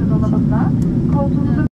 arka dolabında. Koltuğunuza